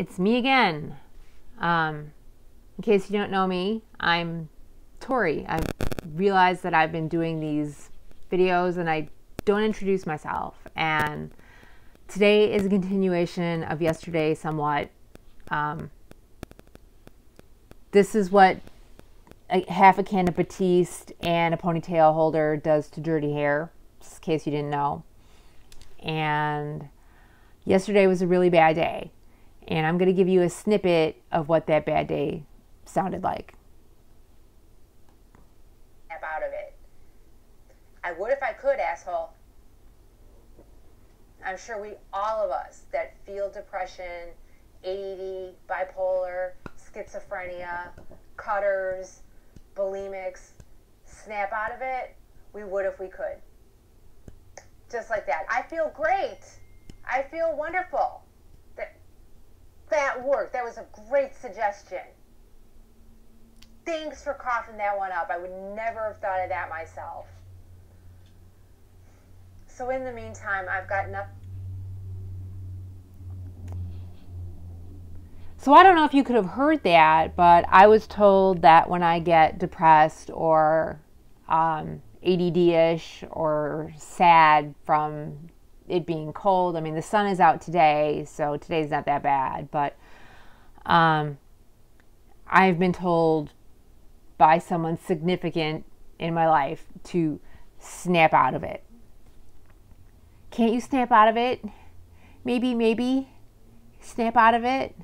it's me again. Um, in case you don't know me, I'm Tori. I've realized that I've been doing these videos and I don't introduce myself. And today is a continuation of yesterday, somewhat. Um, this is what a, half a can of Batiste and a ponytail holder does to dirty hair, just in case you didn't know. And yesterday was a really bad day. And I'm going to give you a snippet of what that bad day sounded like. Snap out of it. I would if I could, asshole. I'm sure we, all of us that feel depression, ADD, bipolar, schizophrenia, cutters, bulimics, snap out of it, we would if we could. Just like that. I feel great. I feel wonderful. That worked. That was a great suggestion. Thanks for coughing that one up. I would never have thought of that myself. So in the meantime, I've got nothing. So I don't know if you could have heard that, but I was told that when I get depressed or um, ADD-ish or sad from it being cold. I mean, the sun is out today, so today's not that bad. But um, I've been told by someone significant in my life to snap out of it. Can't you snap out of it? Maybe, maybe snap out of it.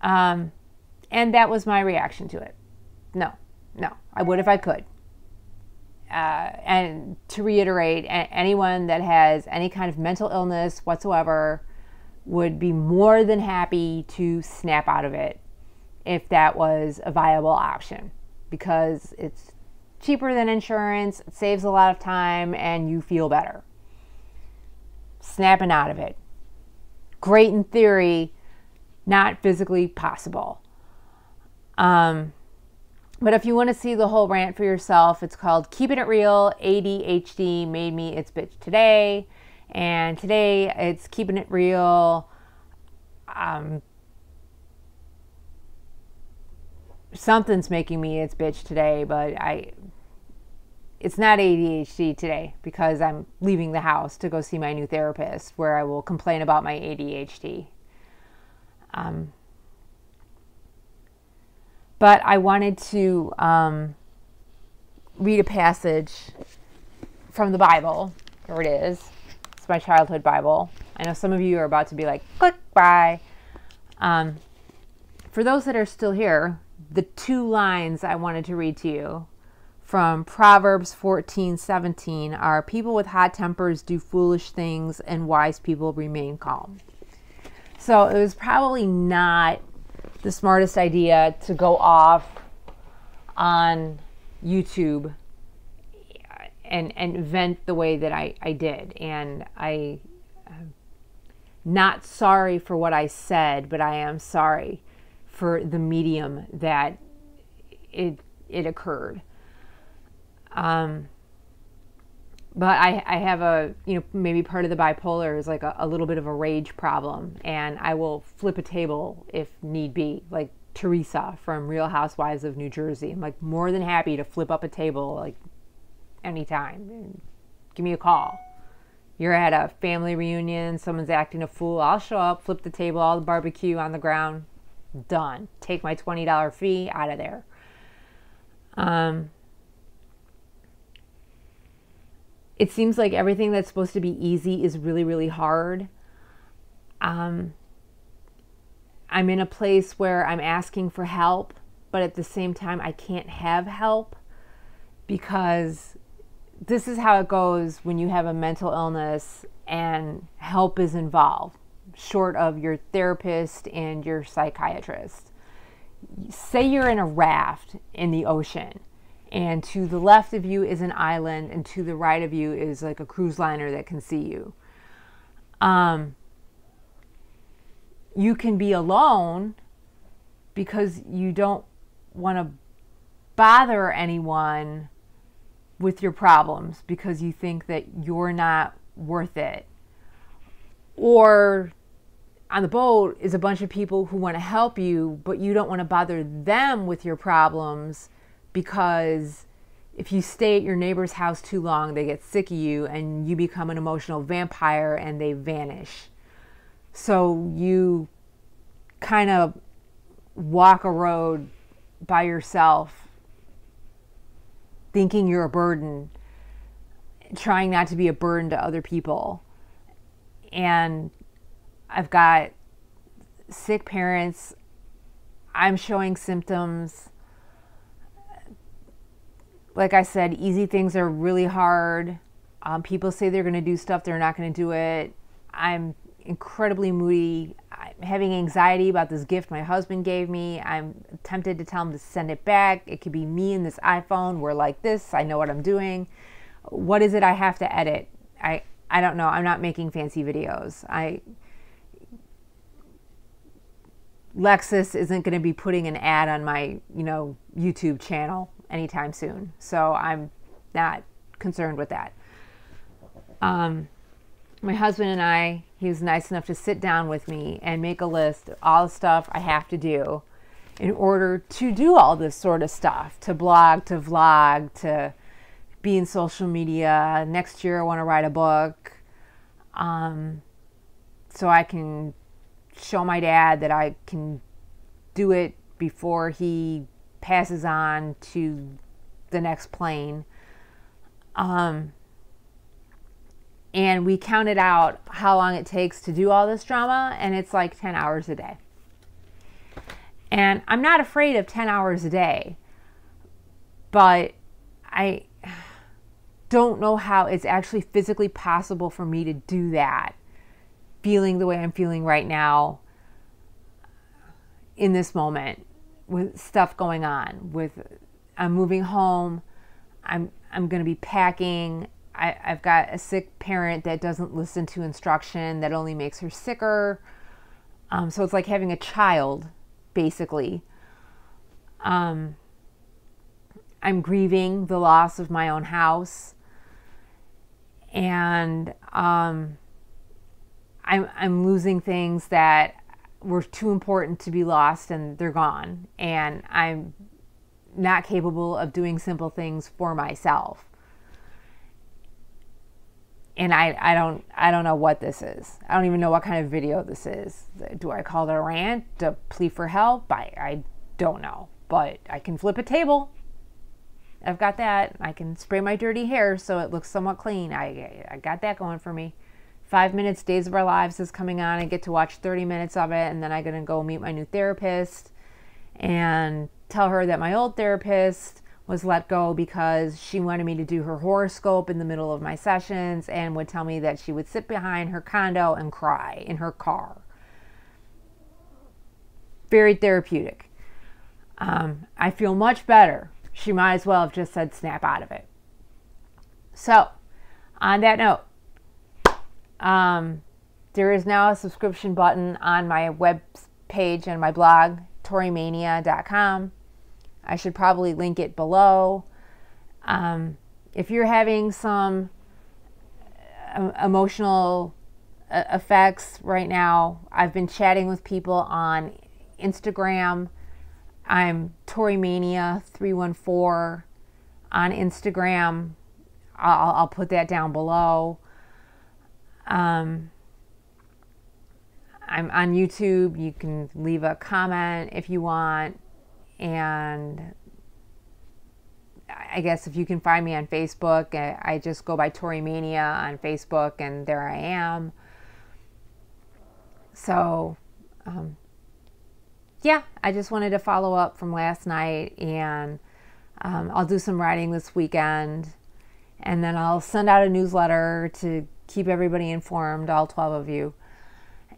Um, and that was my reaction to it. No, no, I would if I could. Uh, and to reiterate, anyone that has any kind of mental illness whatsoever would be more than happy to snap out of it if that was a viable option because it's cheaper than insurance, it saves a lot of time, and you feel better. Snapping out of it. Great in theory, not physically possible. Um, but if you want to see the whole rant for yourself, it's called Keeping It Real ADHD Made Me Its Bitch Today. And today it's Keeping It Real. Um, something's making me its bitch today, but I. It's not ADHD today because I'm leaving the house to go see my new therapist where I will complain about my ADHD. Um, but I wanted to um, read a passage from the Bible. Here it is. It's my childhood Bible. I know some of you are about to be like, click, bye. Um, for those that are still here, the two lines I wanted to read to you from Proverbs 14 17 are People with hot tempers do foolish things, and wise people remain calm. So it was probably not the smartest idea to go off on YouTube and and vent the way that I, I did. And I am not sorry for what I said, but I am sorry for the medium that it it occurred. Um, but I, I have a you know maybe part of the bipolar is like a, a, little bit of a rage problem. And i will flip a table if need be. Like teresa from real housewives of new jersey. I'm like more than happy to flip up a table like anytime. Give me a call. You're at a family reunion. Someone's acting a fool. I'll show up flip the table all the barbecue on the ground. Done. Take my $20 fee out of there. Um, it seems like everything that's supposed to be easy is really, really hard. Um, I'm in a place where I'm asking for help, but at the same time, I can't have help because this is how it goes when you have a mental illness and help is involved, short of your therapist and your psychiatrist. Say you're in a raft in the ocean and to the left of you is an island and to the right of you is like a cruise liner that can see you. Um, you can be alone because you don't want to bother anyone with your problems because you think that you're not worth it. Or on the boat is a bunch of people who want to help you, but you don't want to bother them with your problems because if you stay at your neighbor's house too long, they get sick of you and you become an emotional vampire and they vanish. So you kind of walk a road by yourself, thinking you're a burden, trying not to be a burden to other people. And I've got sick parents. I'm showing symptoms. Like I said, easy things are really hard. Um, people say they're going to do stuff, they're not going to do it. I'm incredibly moody. I'm having anxiety about this gift my husband gave me. I'm tempted to tell him to send it back. It could be me and this iPhone. We're like this. I know what I'm doing. What is it I have to edit? I I don't know. I'm not making fancy videos. I Lexus isn't going to be putting an ad on my, you know, YouTube channel anytime soon. So I'm not concerned with that. Um, my husband and I, he was nice enough to sit down with me and make a list of all the stuff I have to do in order to do all this sort of stuff to blog, to vlog, to be in social media. Next year, I want to write a book. Um, so I can show my dad that I can do it before he passes on to the next plane. Um, and we counted out how long it takes to do all this drama, and it's like 10 hours a day. And I'm not afraid of 10 hours a day, but I don't know how it's actually physically possible for me to do that, feeling the way I'm feeling right now in this moment with stuff going on with I'm moving home I'm I'm going to be packing. I, I've got a sick parent that doesn't listen to instruction that only makes her sicker. Um, so it's like having a child basically. Um, I'm grieving the loss of my own house. And um, I'm, I'm losing things that were too important to be lost and they're gone. And I'm not capable of doing simple things for myself. And I, I don't I don't know what this is. I don't even know what kind of video this is. Do I call it a rant? A plea for help? I, I don't know. But I can flip a table. I've got that. I can spray my dirty hair so it looks somewhat clean. I, I got that going for me. Five Minutes Days of Our Lives is coming on. I get to watch 30 minutes of it, and then I'm going to go meet my new therapist and tell her that my old therapist was let go because she wanted me to do her horoscope in the middle of my sessions and would tell me that she would sit behind her condo and cry in her car. Very therapeutic. Um, I feel much better. She might as well have just said snap out of it. So, on that note, um, there is now a subscription button on my web page and my blog, torimania.com. I should probably link it below. Um, if you're having some uh, emotional uh, effects right now, I've been chatting with people on Instagram. I'm Torimania314 on Instagram. I'll, I'll put that down below. Um, I'm on YouTube. You can leave a comment if you want. And I guess if you can find me on Facebook, I just go by Torimania on Facebook, and there I am. So, um, yeah, I just wanted to follow up from last night, and um, I'll do some writing this weekend, and then I'll send out a newsletter to keep everybody informed, all 12 of you.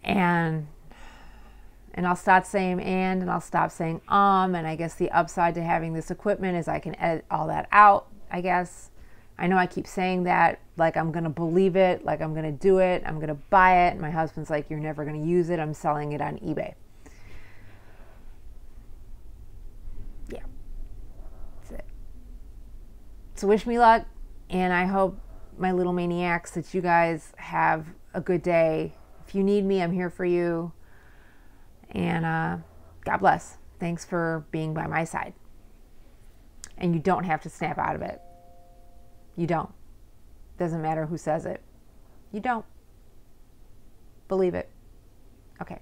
And and I'll stop saying and and I'll stop saying um and I guess the upside to having this equipment is I can edit all that out, I guess. I know I keep saying that like I'm going to believe it, like I'm going to do it, I'm going to buy it. My husband's like you're never going to use it. I'm selling it on eBay. Yeah. That's it. So wish me luck and I hope my little maniacs that you guys have a good day. If you need me, I'm here for you. And uh, God bless. Thanks for being by my side. And you don't have to snap out of it. You don't. Doesn't matter who says it. You don't. Believe it. Okay.